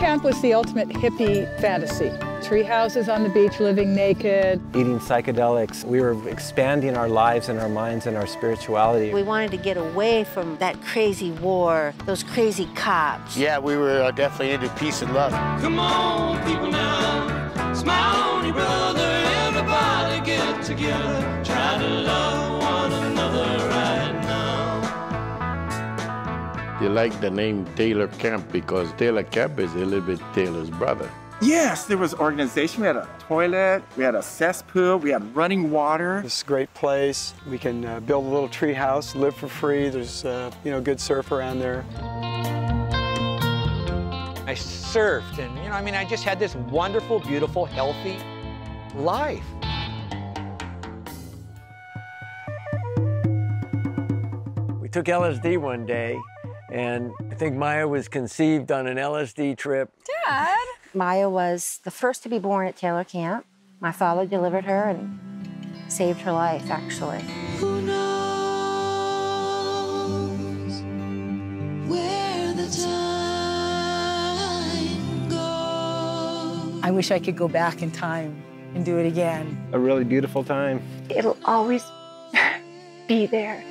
camp was the ultimate hippie fantasy. Tree houses on the beach, living naked. Eating psychedelics. We were expanding our lives and our minds and our spirituality. We wanted to get away from that crazy war, those crazy cops. Yeah, we were uh, definitely into peace and love. Come on, people now, smile on your brother, everybody get together, try to love You like the name Taylor Camp because Taylor Camp is Elizabeth Taylor's brother. Yes, there was organization. We had a toilet, we had a cesspool, we had running water. It's a great place. We can uh, build a little tree house, live for free. There's, uh, you know, good surf around there. I surfed and, you know, I mean, I just had this wonderful, beautiful, healthy life. We took LSD one day, and I think Maya was conceived on an LSD trip. Dad? Maya was the first to be born at Taylor Camp. My father delivered her and saved her life, actually. Who knows where the time goes? I wish I could go back in time and do it again. A really beautiful time. It'll always be there.